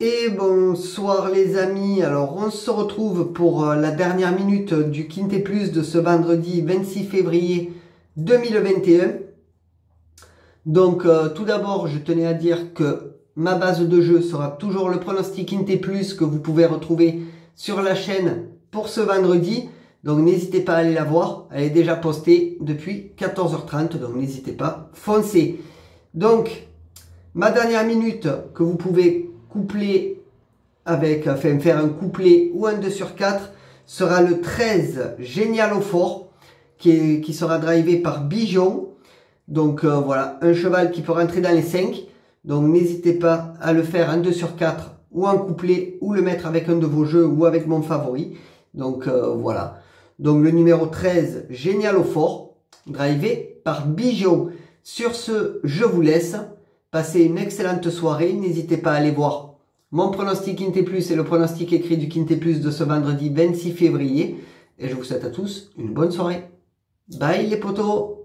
Et bonsoir les amis, alors on se retrouve pour euh, la dernière minute du Quintet Plus de ce vendredi 26 février 2021. Donc euh, tout d'abord je tenais à dire que ma base de jeu sera toujours le pronostic Quintet Plus que vous pouvez retrouver sur la chaîne pour ce vendredi. Donc n'hésitez pas à aller la voir, elle est déjà postée depuis 14h30, donc n'hésitez pas, foncez. Donc ma dernière minute que vous pouvez coupler avec, enfin faire un couplet ou un 2 sur 4 sera le 13 Génial au fort qui, qui sera drivé par Bijon. Donc euh, voilà, un cheval qui peut rentrer dans les 5. Donc n'hésitez pas à le faire un 2 sur 4 ou un couplet ou le mettre avec un de vos jeux ou avec mon favori. Donc euh, voilà. Donc le numéro 13, Génial au fort, drivé par Bijon. Sur ce, je vous laisse. Passez une excellente soirée. N'hésitez pas à aller voir mon pronostic Quintet Plus et le pronostic écrit du Quintet Plus de ce vendredi 26 février. Et je vous souhaite à tous une bonne soirée. Bye les potos